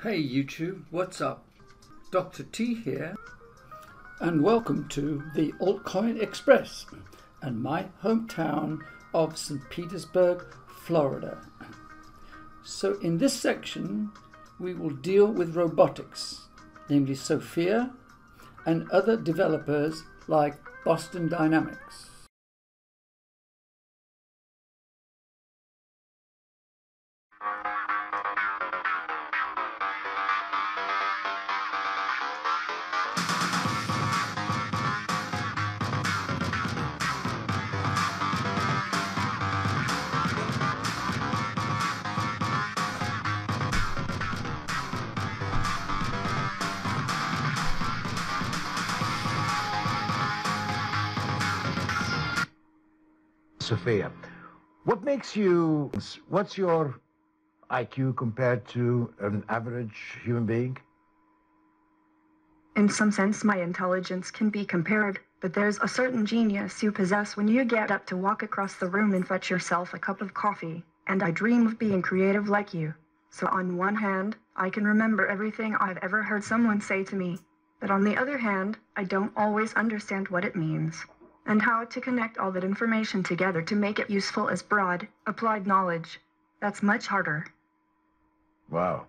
Hey YouTube, what's up? Dr. T here, and welcome to the Altcoin Express and my hometown of St. Petersburg, Florida. So, in this section, we will deal with robotics, namely Sophia and other developers like Boston Dynamics. Sophia, what makes you, what's your IQ compared to an average human being? In some sense, my intelligence can be compared, but there's a certain genius you possess when you get up to walk across the room and fetch yourself a cup of coffee, and I dream of being creative like you. So, on one hand, I can remember everything I've ever heard someone say to me, but on the other hand, I don't always understand what it means and how to connect all that information together to make it useful as broad, applied knowledge. That's much harder. Wow.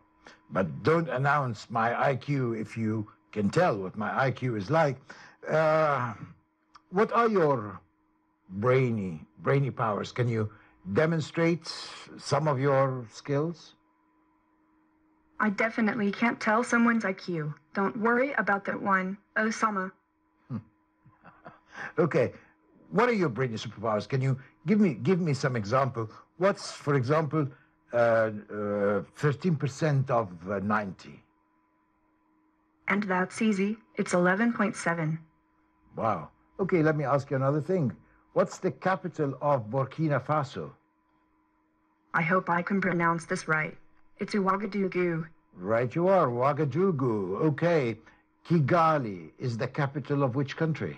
But don't announce my IQ if you can tell what my IQ is like. Uh, what are your brainy, brainy powers? Can you demonstrate some of your skills? I definitely can't tell someone's IQ. Don't worry about that one, Osama. Okay, what are your brainy superpowers? Can you give me give me some example? What's, for example, thirteen uh, percent of uh, ninety? And that's easy. It's eleven point seven. Wow. Okay, let me ask you another thing. What's the capital of Burkina Faso? I hope I can pronounce this right. It's Ouagadougou. Right, you are. Ouagadougou. Okay. Kigali is the capital of which country?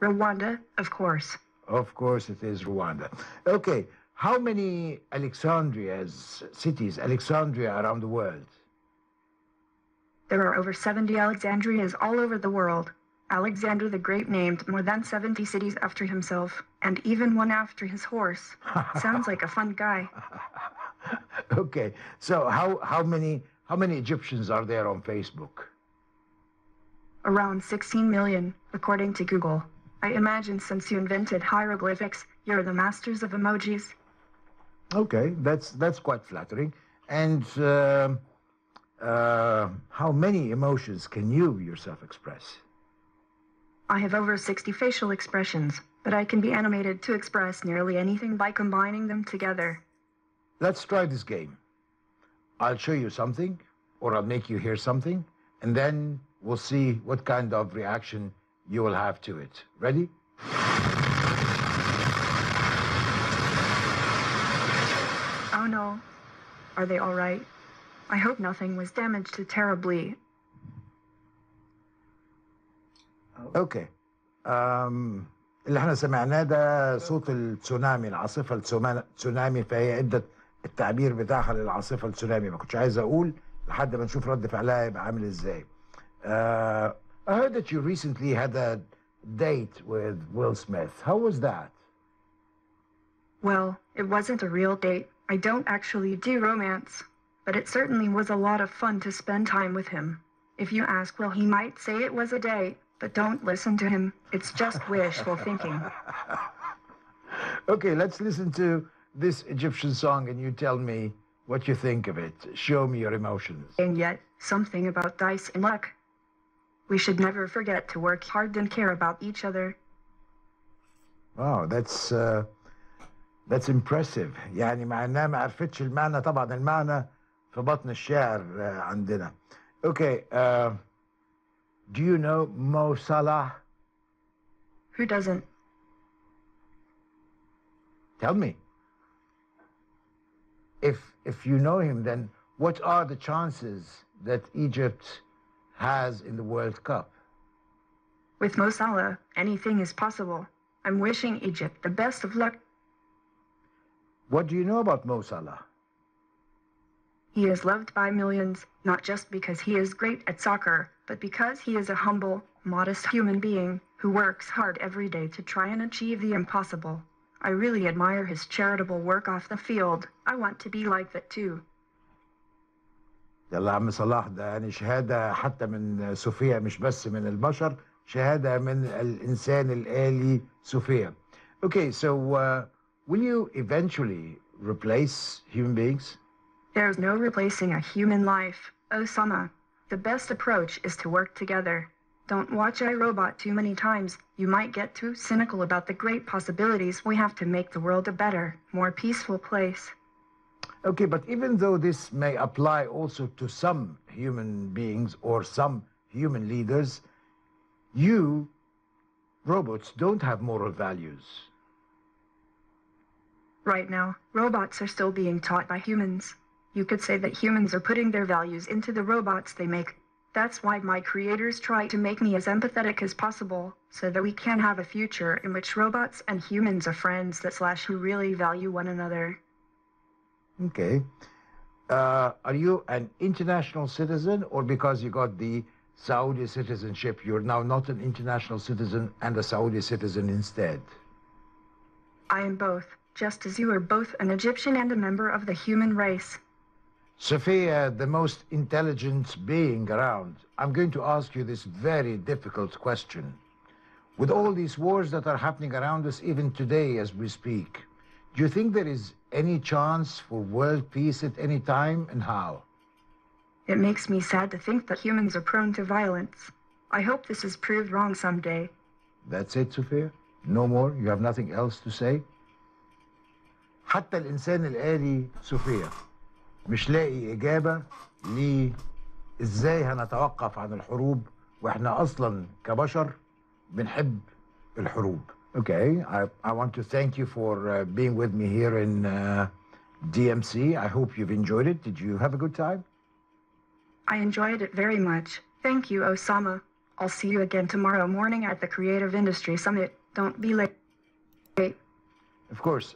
Rwanda, of course. Of course it is Rwanda. Okay, how many Alexandrias, cities, Alexandria around the world? There are over 70 Alexandrias all over the world. Alexander the Great named more than 70 cities after himself, and even one after his horse. Sounds like a fun guy. okay, so how, how, many, how many Egyptians are there on Facebook? Around 16 million, according to Google. I imagine since you invented hieroglyphics, you're the masters of emojis. Okay, that's that's quite flattering. And uh, uh, how many emotions can you yourself express? I have over 60 facial expressions, but I can be animated to express nearly anything by combining them together. Let's try this game. I'll show you something, or I'll make you hear something, and then we'll see what kind of reaction you will have to it. Ready? Oh no. Are they all right? I hope nothing was damaged terribly. أوكي أم اللي إحنا سمعناه ده صوت التسونامي العاصفة التسونامي فهي عده التعبير بتاعها للعاصفة التسونامي ما كنتش عايز أقول لحد ما نشوف رد فعلها يبقى عامل إزاي. أه I heard that you recently had a date with Will Smith. How was that? Well, it wasn't a real date. I don't actually do romance. But it certainly was a lot of fun to spend time with him. If you ask Will, he might say it was a date, but don't listen to him. It's just wishful thinking. Okay, let's listen to this Egyptian song and you tell me what you think of it. Show me your emotions. And yet, something about dice and luck. We should never forget to work hard and care about each other. Wow, that's uh, that's impressive. يعني مع انها ما عرفتش المعنى طبعا المعنى في بطن الشعر uh, عندنا. Okay, uh, do you know Mo Salah? Who doesn't? Tell me. If if you know him, then what are the chances that Egypt has in the World Cup. With Mo Salah, anything is possible. I'm wishing Egypt the best of luck. What do you know about Mo Salah? He is loved by millions, not just because he is great at soccer, but because he is a humble, modest human being who works hard every day to try and achieve the impossible. I really admire his charitable work off the field. I want to be like that too. يلا عم صلاح ده يعني شهادة حتى من صوفيا مش بس من البشر شهادة من الإنسان الآلي صوفيا Okay, so uh, will you eventually replace human beings? There's no replacing a human life, Osama. The best approach is to work together. Don't watch iRobot too many times. You might get too cynical about the great possibilities we have to make the world a better, more peaceful place. Okay, but even though this may apply also to some human beings or some human leaders, you, robots, don't have moral values. Right now, robots are still being taught by humans. You could say that humans are putting their values into the robots they make. That's why my creators try to make me as empathetic as possible, so that we can have a future in which robots and humans are friends that slash who really value one another. Okay. Uh, are you an international citizen or because you got the Saudi citizenship, you're now not an international citizen and a Saudi citizen instead? I am both, just as you are both an Egyptian and a member of the human race. Sophia, the most intelligent being around, I'm going to ask you this very difficult question. With all these wars that are happening around us, even today as we speak, do you think there is any chance for world peace at any time and how? It makes me sad to think that humans are prone to violence. I hope this is proved wrong someday. That's it, Sophia? No more? You have nothing else to say? حتى الإنسان الآلي صوفيا مش لاقي إجابة ليه إزاي هنتوقف عن الحروب وإحنا أصلا كبشر بنحب الحروب. Okay, I, I want to thank you for uh, being with me here in uh, DMC. I hope you've enjoyed it. Did you have a good time? I enjoyed it very much. Thank you, Osama. I'll see you again tomorrow morning at the Creative Industry Summit. Don't be late. Of course,